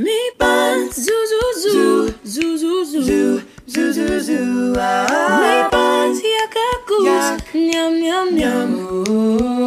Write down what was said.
Me buns, zoo zoo zoo, zoo zoo zoo, zoo zoo zoo zoo. Buns, goose, yum, yum,